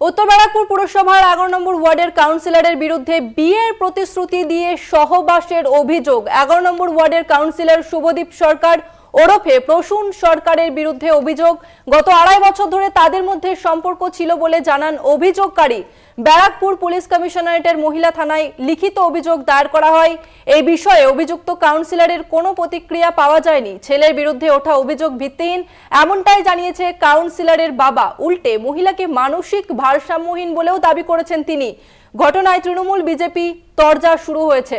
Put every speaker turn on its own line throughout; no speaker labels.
উত্তর ব্যারাকপুর পুরসভার এগারো নম্বর ওয়ার্ডের কাউন্সিলরের বিরুদ্ধে বিয়ের প্রতিশ্রুতি দিয়ে সহবাসের অভিযোগ। এগারো নম্বর ওয়ার্ডের কাউন্সিলর শুভদীপ সরকার ওরফে প্রসূন সরকারের বিরুদ্ধে অভিযোগ। গত আড়াই বছর ধরে তাদের মধ্যে সম্পর্ক ছিল বলে জানান অভিযোগকারী। ব্যারাকপুর পুলিশ কমিশনারেটের মহিলা থানায় লিখিত অভিযোগ দায়ের করা হয়। এই বিষয়ে অভিযুক্ত কাউন্সিলরের কোনো প্রতিক্রিয়া পাওয়া যায়নি। ছেলের বিরুদ্ধে ওঠা অভিযোগ ভিত্তিহীন, এমনটাই জানিয়েছে কাউন্সিলরের বাবা। উল্টে মহিলাকে মানসিক ভারসাম্যহীন বলেও দাবি করেছেন তিনি। ঘটনায় তৃণমূল বিজেপি তরজা শুরু হয়েছে।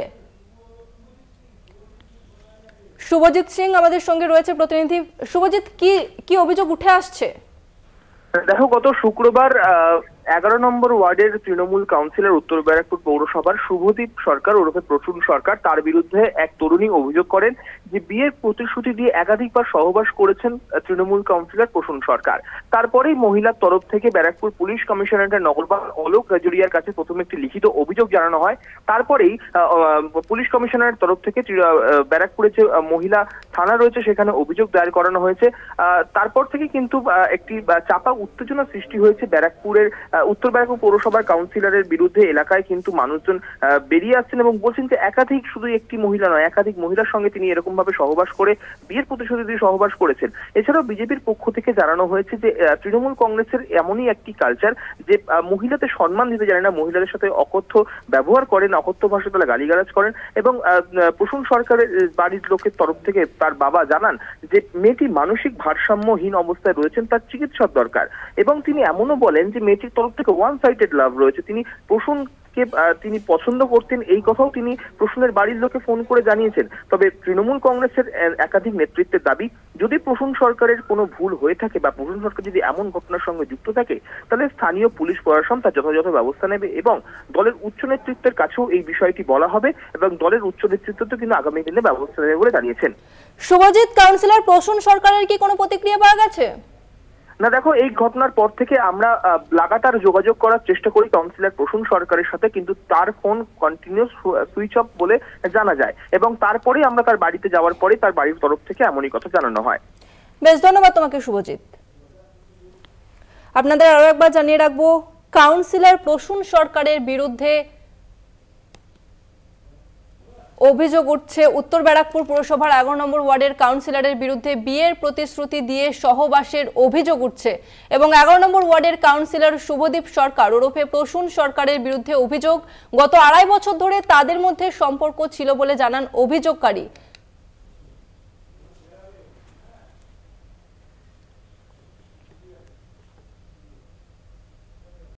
শুভজিৎ সিং আমাদের সঙ্গে রয়েছে প্রতিনিধি। শুভজিৎ, কি কি অভিযোগ উঠে আসছে?
দেখো, গত শুক্রবার এগারো নম্বর ওয়ার্ডের তৃণমূল কাউন্সিলর উত্তর ব্যারাকপুর পৌরসভার শুভদীপ সরকার ওরফে প্রচুর সরকার তার বিরুদ্ধে এক তরুণী অভিযোগ করেন যে বিয়ের প্রতিশ্রুতি দিয়ে একাধিকবার সহবাস করেছেন তৃণমূল কাউন্সিলর প্রসূন সরকার। তারপরেই মহিলার তরফ থেকে ব্যারাকপুর পুলিশ কমিশনারের নগরবাগ অলোক গাজুরিয়ার কাছে প্রথমে একটি লিখিত অভিযোগ জানানো হয়। তারপরেই পুলিশ কমিশনারের তরফ থেকে ব্যারাকপুরে যে মহিলা থানা রয়েছে সেখানে অভিযোগ দায়ের করানো হয়েছে। তারপর থেকে কিন্তু একটি চাপা উত্তেজনা সৃষ্টি হয়েছে ব্যারাকপুরের উত্তর ব্যারাকপুর পৌরসভার কাউন্সিলরের বিরুদ্ধে এলাকায় কিন্তু মানুষজন বেরিয়ে আসছেন এবং বলছেন যে একাধিক শুধু একটি মহিলা নয়, একাধিক মহিলার সঙ্গে তিনি এরকম ভাবে সহবাস করে, বিয়ের প্রতিশ্রুতি দিয়ে সহবাস করেছেন। এছাড়াও বিজেপির পক্ষ থেকে জানানো হয়েছে যে তৃণমূল কংগ্রেসের এমনই একটি কালচার যে মহিলাদের সম্মান দিতে জানে না, মহিলাদের সাথে অকথ্য ব্যবহার করেন, অকথ্য ভাষা তারা গালিগালাজ করেন এবং প্রসূন সরকারের বাড়ির লোকের তরফ থেকে তার বাবা জানান যে, মেয়েটি মানসিক ভারসাম্যহীন অবস্থায় রয়েছেন, তার চিকিৎসার দরকার। এবং তিনি এমনও বলেন যে, মেয়েটির তরফ থেকে ওয়ান সাইডেড লাভ রয়েছে। তিনি প্রসূন তিনি পছন্দ করতেন, এই কথাও তিনি প্রসূনের বাড়ির লোকে ফোন করে জানিয়েছেন। তবে তৃণমূল কংগ্রেসের একাধিক নেতৃত্বের দাবি, যদি প্রসূন সরকারের কোনো ভুল হয়ে থাকে বা প্রসূন সরকার যদি এমন ঘটনার সঙ্গে যুক্ত থাকে, তাহলে স্থানীয় পুলিশ প্রশাসন তার যথাযথ ব্যবস্থা নেবে এবং দলের উচ্চ নেতৃত্বের কাছেও এই বিষয়টি বলা হবে এবং দলের উচ্চ নেতৃত্ব তো কিন্তু আগামী দিনে ব্যবস্থা নেবে বলে জানিয়েছেন।
শুভজিৎ কাউন্সিলর প্রসূন সরকারের কি কোনো প্রতিক্রিয়া পাওয়া গেছে?
না, দেখো, এই ঘটনার পর থেকে আমরা লাগাতার যোগাযোগ করার চেষ্টা করি কাউন্সিলর প্রসূন সরকারের সাথে, কিন্তু তার ফোন কন্টিনিউস সুইচ অফ বলে জানা যায়। এবং তারপরে আমরা তার বাড়িতে যাওয়ার পরে তার বাড়ির তরফ থেকে এমনই কথা জানানো হয়।
বেশ, ধন্যবাদ তোমাকে, শুভজিৎ। আপনাদের আরও একবার জানিয়ে রাখব কাউন্সিলর প্রসূন সরকারের বিরুদ্ধে অভিযোগ উঠছে, উত্তর ব্যারাকপুর পুরসভার এগারো নম্বর ওয়ার্ডের কাউন্সিলরের বিরুদ্ধে বিয়ের প্রতিশ্রুতি দিয়ে সহবাসের অভিযোগ উঠছে এবং এগারো নম্বর ওয়ার্ডের কাউন্সিলর শুভদীপ সরকার ওরফে প্রসূন সরকারের বিরুদ্ধে অভিযোগ। গত আড়াই বছর ধরে তাদের মধ্যে সম্পর্ক ছিল বলে জানান অভিযোগকারী।